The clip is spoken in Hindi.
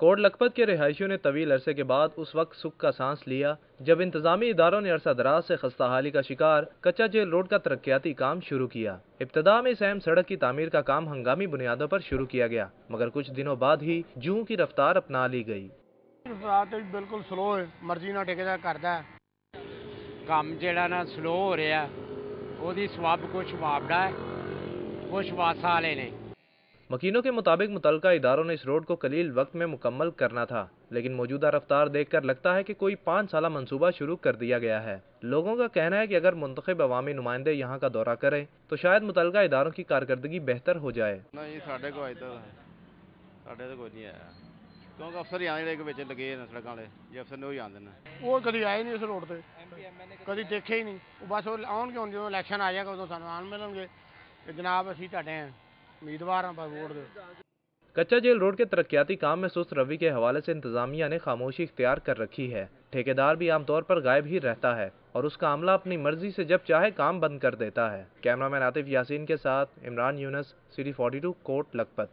कोट लखपत के रिहायशियों ने तवील अरसे के बाद उस वक्त सुख का सांस लिया जब इंतजामी इदारों ने अरसा दराज से खस्ता हाली का शिकार कच्चा जेल रोड का तरक्याती काम शुरू किया इब्तदा में इस अहम सड़क की तामीर का काम हंगामी बुनियादों पर शुरू किया गया मगर कुछ दिनों बाद ही जूह की रफ्तार अपना ली गई ਰਾਤ ਵੀ ਬਿਲਕੁਲ ਸਲੋ ਹੈ ਮਰਜ਼ੀ ਨਾਲ ਠੇਕੇਦਾਰ ਕਰਦਾ ਹੈ ਕੰਮ ਜਿਹੜਾ ਨਾ ਸਲੋ ਹੋ ਰਿਹਾ ਉਹਦੀ ਸਬਬ ਕੁਛ ਵਾਪੜਾ ਹੈ ਕੁਛ ਵਾਸਾ ਵਾਲੇ ਨੇ मकीनों के मुताबिक मुतलका इदारों ने इस रोड को कलील वक्त में मुकम्मल करना था लेकिन मौजूदा रफ्तार देखकर लगता है कि कोई पाँच साल मंसूबा शुरू कर दिया गया है लोगों का कहना है कि अगर मुंतखब अवामी नुमाइंदे यहाँ का दौरा करें तो शायद मुतलका इदारों की कारकर्दगी बेहतर हो जाए ਨਹੀਂ ਸਾਡੇ ਕੋਲ ਅਜੇ ਤੱਕ ਸਾਡੇ ਤਾਂ ਕੋਈ ਨਹੀਂ ਆਇਆ ਕਿਉਂਕਿ ਅਫਸਰ ਹੀ ਆਉਂਦੇ ਜਿਹੜੇ ਕਿ ਵਿੱਚ ਲੱਗੇ ਨੇ ਸੜਕਾਂ ਵਾਲੇ ਜੇ ਅਫਸਰ ਨੇ ਉਹ ਹੀ ਆਉਂਦੇ ਨੇ ਉਹ ਕਦੀ ਆਏ ਨਹੀਂ ਇਸ ਰੋਡ ਤੇ ਕਦੀ ਦੇਖੇ ਹੀ ਨਹੀਂ ਉਹ ਬਸ ਉਹ ਆਉਣਗੇ ਹੁਣ ਜਦੋਂ ਇਲੈਕਸ਼ਨ ਆ ਜਾਏਗਾ ਉਦੋਂ ਸਾਨੂੰ ਆਣ ਮਿਲਣਗੇ ਕਿ ਜਨਾਬ ਅਸੀਂ ਤੁਹਾਡੇ उम्मीदवार हैं भाई वोट कच्चा जेल रोड के तरक्याती काम में सुस्त रवि के हवाले से इंतजामिया ने खामोशी इख्तियार कर रखी है। ठेकेदार भी आमतौर पर गायब ही रहता है और उसका अमला अपनी मर्ज़ी से जब चाहे काम बंद कर देता है। कैमरामैन आतिफ यासीन के साथ इमरान यूनस सिटी 42 कोर्ट, लखपत।